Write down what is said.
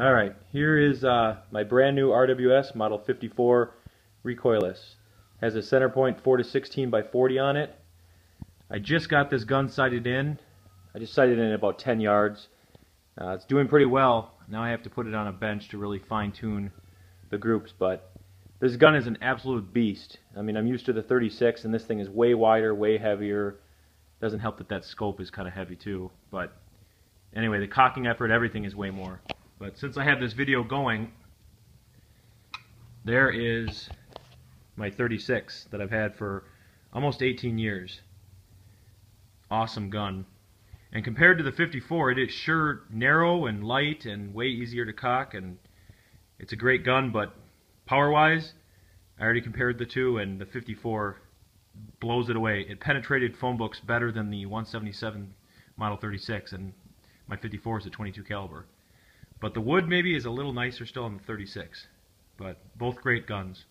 All right, here is uh, my brand new RWS Model 54 recoilless. Has a center point 4 to 16 by 40 on it. I just got this gun sighted in. I just sighted in about 10 yards. Uh, it's doing pretty well. Now I have to put it on a bench to really fine tune the groups, but this gun is an absolute beast. I mean, I'm used to the 36, and this thing is way wider, way heavier. Doesn't help that that scope is kind of heavy too, but anyway, the cocking effort, everything is way more. But since I have this video going, there is my 36 that I've had for almost 18 years. Awesome gun. And compared to the 54, it is sure narrow and light and way easier to cock, and it's a great gun, but power-wise, I already compared the two, and the 54 blows it away. It penetrated phone books better than the 177 Model 36, and my 54 is a 22 caliber. But the wood maybe is a little nicer still on the 36. But both great guns.